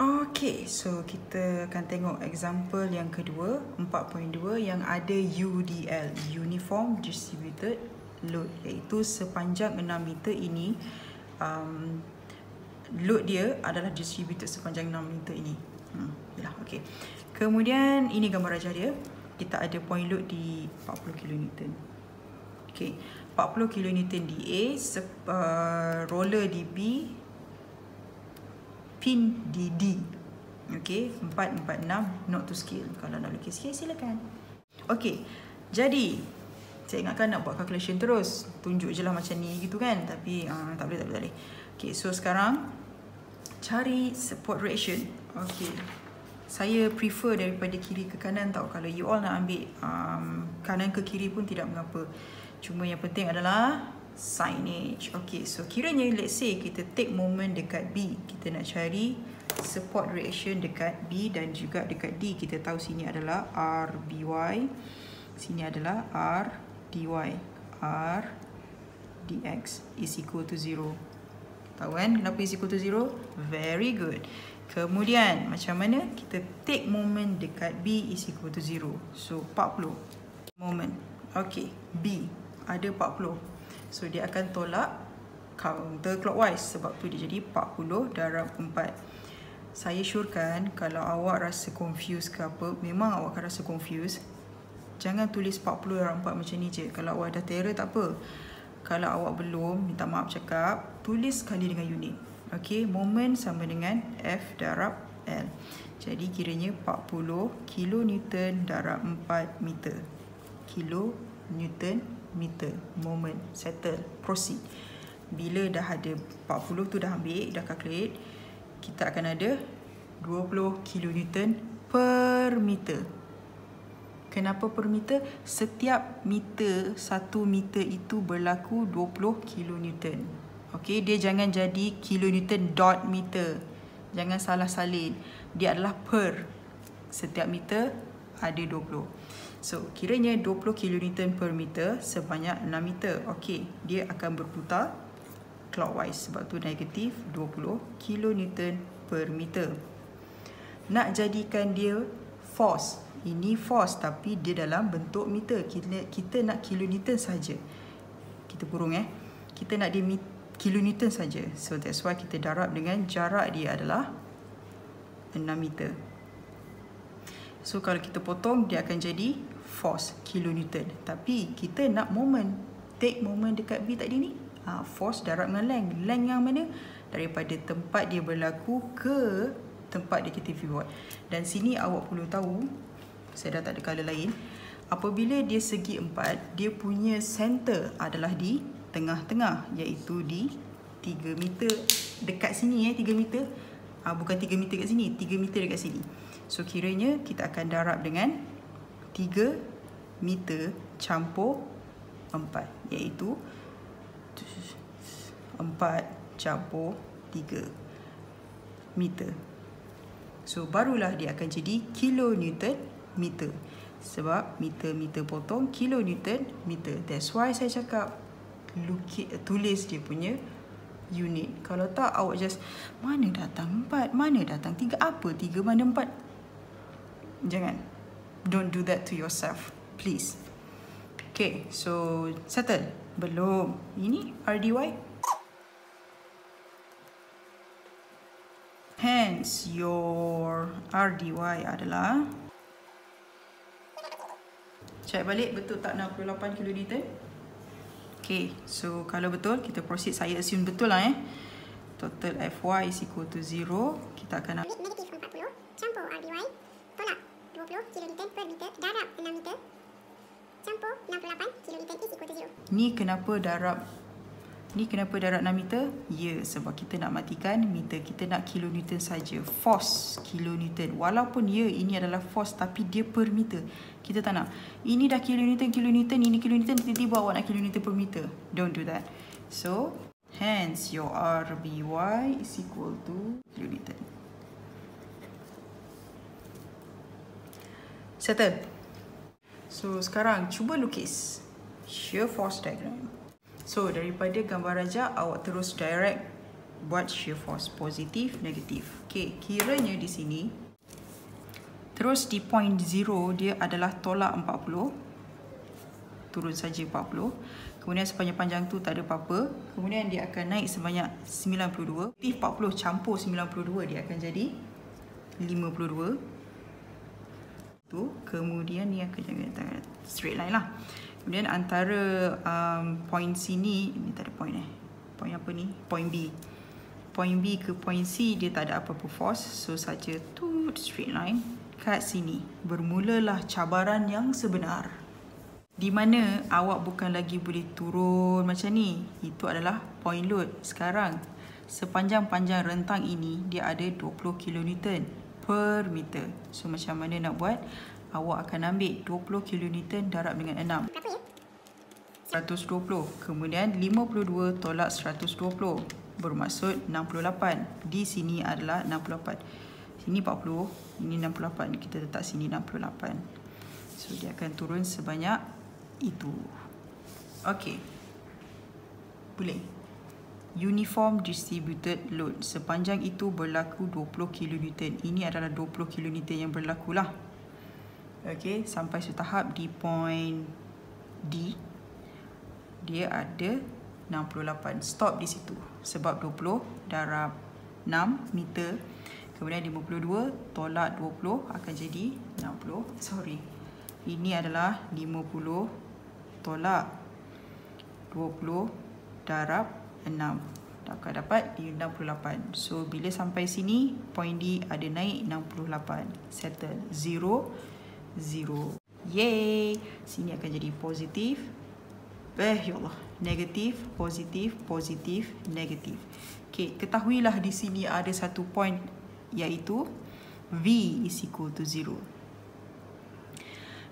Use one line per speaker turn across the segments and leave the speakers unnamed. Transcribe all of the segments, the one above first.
Okay, so kita akan tengok example yang kedua 4.2 yang ada UDL Uniform Distributed Load iaitu sepanjang 6 meter ini um, load dia adalah distributed sepanjang 6 meter ini hmm, yalah, okay. kemudian ini gambar rajah dia kita ada point load di 40 kN okay. 40 kN di A uh, roller di B pin di D. Okey, 446 not to scale. Kalau nak lukis scale silakan. Okey. Jadi saya ingatkan nak buat calculation terus. Tunjuk je lah macam ni gitu kan. Tapi uh, tak boleh, tak boleh, tak boleh. Okey, so sekarang cari support reaction. Okey. Saya prefer daripada kiri ke kanan tau. Kalau you all nak ambil um, kanan ke kiri pun tidak mengapa. Cuma yang penting adalah signage. Okay, so kiranya let's say kita take moment dekat B. Kita nak cari support reaction dekat B dan juga dekat D. Kita tahu sini adalah RBY. Sini adalah RDY. Dx is equal to 0. Tahu kan kenapa is equal to 0? Very good. Kemudian macam mana kita take moment dekat B is equal to 0. So 40 moment. Okay, B ada 40. So dia akan tolak counter clockwise sebab tu dia jadi 40 darab 4. Saya syurkan kalau awak rasa confused ke apa, memang awak akan rasa confused. Jangan tulis 40 darab 4 macam ni je. Kalau awak dah terror tak apa. Kalau awak belum, minta maaf cakap, tulis sekali dengan unit. Okey, moment sama dengan F darab L. Jadi kiranya 40 kilonewton darab 4 meter. Kilo newton meter moment settle proceed. Bila dah ada 40 tu dah ambil dah calculate kita akan ada 20 kilonewton per meter. Kenapa per meter? Setiap meter 1 meter itu berlaku 20 kilonewton. Okey dia jangan jadi kilonewton dot meter. Jangan salah salin. Dia adalah per setiap meter ada 20 So, kiranya 20 kN per meter sebanyak 6 meter. Okey, dia akan berputar clockwise. Sebab tu negatif 20 kN per meter. Nak jadikan dia force. Ini force tapi dia dalam bentuk meter. Kita, kita nak kilonewton saja. Kita kurung eh. Kita nak dia kilonewton saja. So, that's why kita darab dengan jarak dia adalah 6 meter. So kalau kita potong dia akan jadi force kilonewton. Tapi kita nak moment. Take moment dekat B tadi ni. Ha, force darab dengan length. Length yang mana? Daripada tempat dia berlaku ke tempat dia kita buat. Dan sini awak perlu tahu. Saya dah tak ada color lain. Apabila dia segi empat, dia punya center adalah di tengah-tengah. Iaitu di 3 meter dekat sini eh 3 meter. Ha, bukan 3 meter kat sini. 3 meter dekat sini. So kiranya kita akan darab dengan 3 meter campur 4 iaitu 4 campur 3 meter. So barulah dia akan jadi kilonewton meter. Sebab meter-meter potong kilonewton meter. That's why saya cakap lukit, tulis dia punya unit. Kalau tak awak just mana datang 4, mana datang 3, apa 3 mana 4? Jangan. Don't do that to yourself. Please. Okay, so settle. Belum. Ini RDY. Hence, your RDY adalah... Check balik betul tak 68 kN? Okay, so kalau betul, kita proceed. Saya assume betul lah eh. Total FY is equal to 0. Kita akan... Negatif 40 campur RDY kilonewton per meter darab 6 meter campur 68 kilonewton is equal to 0. Ni kenapa darab Ni kenapa darab 6 meter? Ya, sebab kita nak matikan meter. Kita nak kilonewton saja. Force kilonewton. Walaupun ya, ini adalah force tapi dia per meter. Kita tak nak. Ini dah kilonewton, kilonewton, ini kilonewton. Tiba-tiba awak nak kilonewton per meter. Don't do that. So, hence your RBY is equal to kilonewton. Settle. So sekarang cuba lukis shear force diagram. So daripada gambar raja awak terus direct buat shear force positif, negatif. Okey, kiranya di sini terus di point 0 dia adalah tolak 40. Turun saja 40. Kemudian sepanjang panjang tu tak ada apa-apa. Kemudian dia akan naik sebanyak 92. 40 campur 92 dia akan jadi 52. Tu kemudian ni akan jadi straight line lah. Kemudian antara um, point sini ni tak ada point eh. Point apa ni? Point B. Point B ke point C dia tak ada apa-apa force. So saja tu straight line kat sini. Bermulalah cabaran yang sebenar di mana awak bukan lagi boleh turun macam ni. Itu adalah point load. Sekarang, sepanjang panjang rentang ini, dia ada 20 kN per meter. So, macam mana nak buat? Awak akan ambil 20 kN darab dengan 6. 120. Kemudian 52 tolak 120. Bermaksud 68. Di sini adalah 68. Sini 40. Ini 68. Kita letak sini 68. So, dia akan turun sebanyak itu. Okey. Boleh. Uniform distributed load. Sepanjang itu berlaku 20 kN. Ini adalah 20 kN yang berlaku lah. Okey. Sampai setahap di point D. Dia ada 68. Stop di situ. Sebab 20 darab 6 meter. Kemudian 52 tolak 20 akan jadi 60. Sorry. Ini adalah 50 tolak 20 darab 6 akan dapat di 68 so bila sampai sini point D ada naik 68 settle. 0 0 yay! Sini akan jadi positif. Eh ya Allah. Negatif positif positif negatif. Okey ketahuilah di sini ada satu point iaitu V is equal to 0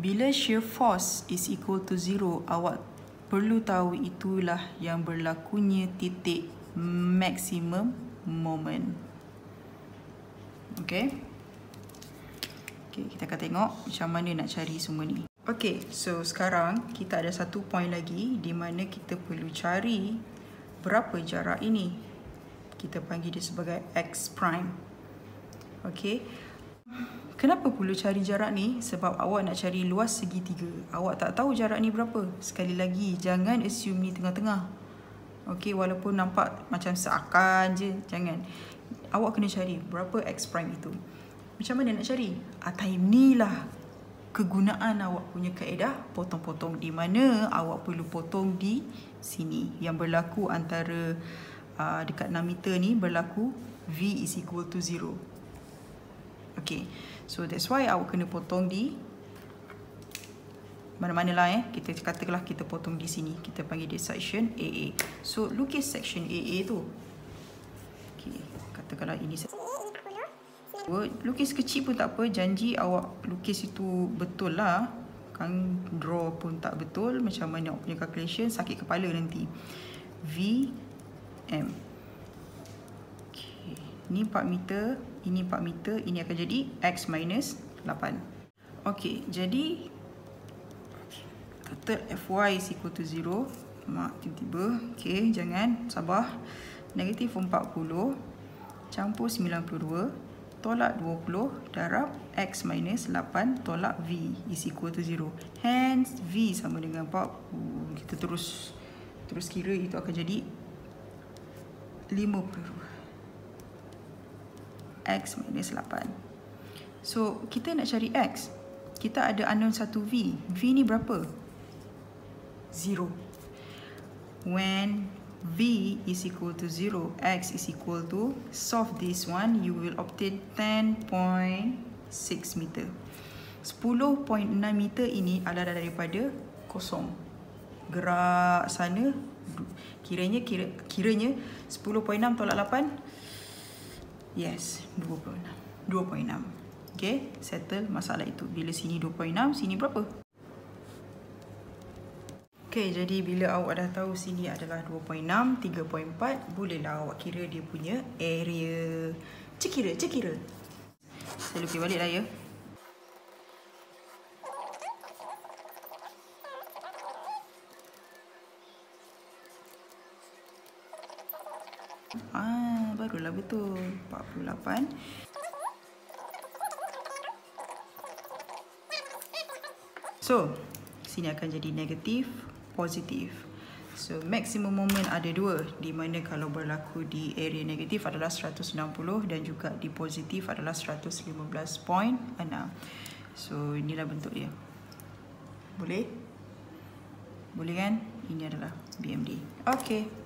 bila shear force is equal to zero, awak perlu tahu itulah yang berlakunya titik maximum moment. Okay. Okay, kita akan tengok macam mana nak cari semua ni. Okay, so sekarang kita ada satu point lagi di mana kita perlu cari berapa jarak ini. Kita panggil dia sebagai x prime. Okay. Kenapa perlu cari jarak ni? Sebab awak nak cari luas segitiga. Awak tak tahu jarak ni berapa. Sekali lagi, jangan assume ni tengah-tengah. Okey, walaupun nampak macam seakan je, jangan. Awak kena cari berapa x prime itu. Macam mana nak cari? Ah, time ni lah kegunaan awak punya kaedah potong-potong di mana awak perlu potong di sini. Yang berlaku antara uh, dekat 6 meter ni berlaku V is equal to 0. Okay. So that's why awak kena potong di mana-mana lah eh. Kita katakanlah kita potong di sini. Kita panggil dia section AA. So lukis section AA tu. Okay. Katakanlah ini section Lukis kecil pun tak apa. Janji awak lukis itu betul lah. Kan draw pun tak betul. Macam mana awak punya calculation. Sakit kepala nanti. V M. Okay. Ni 4 meter ini 4 meter, ini akan jadi X minus 8. Okey, jadi total Fy is equal to 0. Mak, tiba-tiba. Okey, jangan. Sabar. Negatif 40 campur 92 tolak 20 darab X minus 8 tolak V is equal to 0. Hence, V sama dengan 40. Kita terus terus kira itu akan jadi 50 x minus 8. So, kita nak cari x. Kita ada unknown satu v. V ni berapa? 0. When v is equal to 0, x is equal to, solve this one, you will obtain 10.6 meter. 10.6 meter ini adalah daripada kosong. Gerak sana, kiranya kira, kiranya 10.6 tolak 8, Yes, 26. 2.6. Okay, settle masalah itu. Bila sini 2.6, sini berapa? Okay, jadi bila awak dah tahu sini adalah 2.6, 3.4, bolehlah awak kira dia punya area. Cek kira, cek kira. Saya lukis balik lah ya. Ah. barulah betul 48 So, sini akan jadi negatif, positif. So, maximum moment ada dua di mana kalau berlaku di area negatif adalah 160 dan juga di positif adalah 115.6. So, inilah bentuk dia. Boleh? Boleh kan? Ini adalah BMD. Okay.